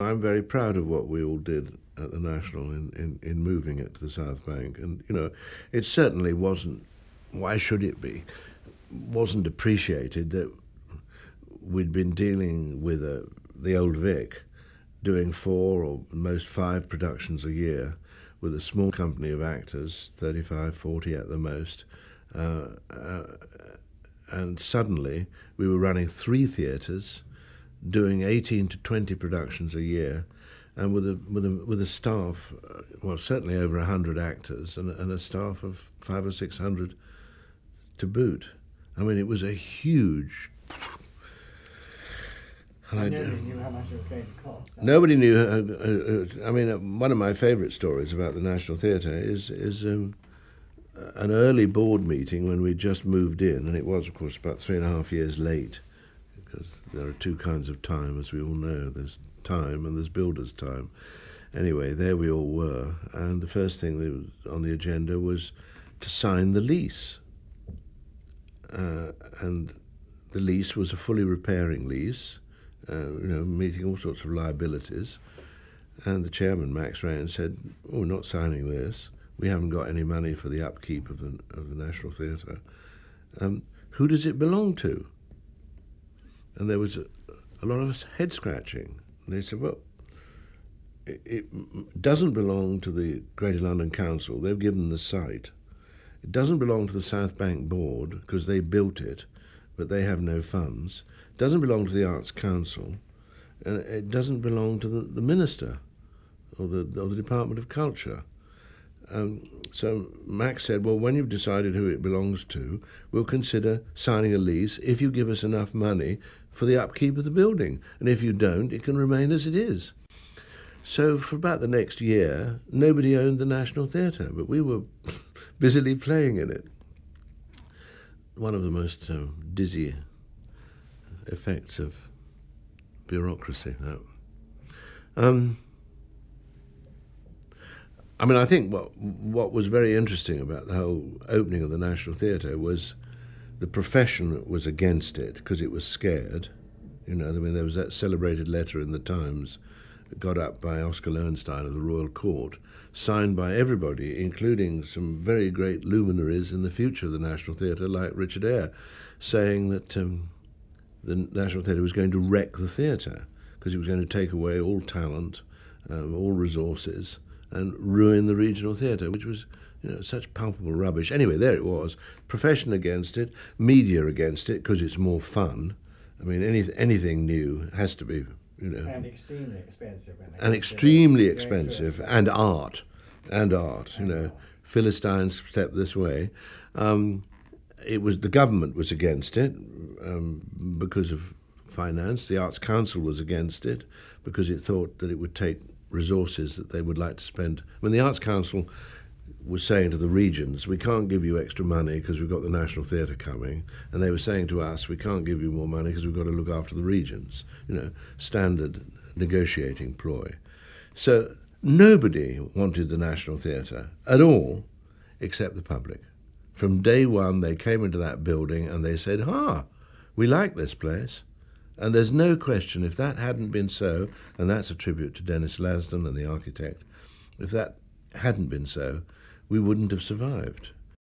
I'm very proud of what we all did at the National in, in, in moving it to the South Bank. And, you know, it certainly wasn't, why should it be, wasn't appreciated that we'd been dealing with a, the old Vic, doing four or most five productions a year with a small company of actors, 35, 40 at the most. Uh, uh, and suddenly we were running three theatres doing 18 to 20 productions a year, and with a with a with a staff, uh, well, certainly over 100 actors and, and a staff of five or six hundred to boot. I mean, it was a huge. Nobody knew how much it was going to cost. Nobody knew. Uh, uh, I mean, uh, one of my favourite stories about the National Theatre is is um, an early board meeting when we just moved in, and it was, of course, about three and a half years late there are two kinds of time, as we all know. There's time and there's builder's time. Anyway, there we all were, and the first thing on the agenda was to sign the lease. Uh, and the lease was a fully repairing lease, uh, you know, meeting all sorts of liabilities. And the chairman, Max Rayne, said, oh, we're not signing this. We haven't got any money for the upkeep of the, of the National Theatre. Um, who does it belong to? And there was a, a lot of head scratching. And they said, well, it, doesn't belong to the Greater London Council. They've given the site. It doesn't belong to the South Bank Board because they built it, but they have no funds. It doesn't belong to the Arts Council, and it doesn't belong to the, the Minister or the, or the Department of Culture. Um, so Max said, well, when you've decided who it belongs to, we'll consider signing a lease if you give us enough money for the upkeep of the building. And if you don't, it can remain as it is. So for about the next year, nobody owned the National Theatre, but we were busily playing in it. One of the most um, dizzy effects of bureaucracy. That. Um, I mean, I think what what was very interesting about the whole opening of the National Theatre was the profession was against it because it was scared. You know, I mean, there was that celebrated letter in the Times got up by Oscar Lowenstein of the Royal Court, signed by everybody, including some very great luminaries in the future of the National Theatre, like Richard Eyre, saying that um, the National Theatre was going to wreck the theatre because it was going to take away all talent, um, all resources, and ruin the regional theatre, which was you know, such palpable rubbish. Anyway, there it was. Profession against it, media against it because it's more fun. I mean, any, anything new has to be, you know. And extremely expensive. And extremely expensive, and art, and art. You know, Philistines stepped this way. Um, it was the government was against it um, because of finance. The Arts Council was against it because it thought that it would take resources that they would like to spend. When the Arts Council was saying to the regions, we can't give you extra money because we've got the National Theatre coming, and they were saying to us, we can't give you more money because we've got to look after the regions. You know, standard negotiating ploy. So nobody wanted the National Theatre at all, except the public. From day one, they came into that building and they said, "Ah, we like this place." And there's no question if that hadn't been so, and that's a tribute to Denys Lasdun and the architect, if that hadn't been so, we wouldn't have survived.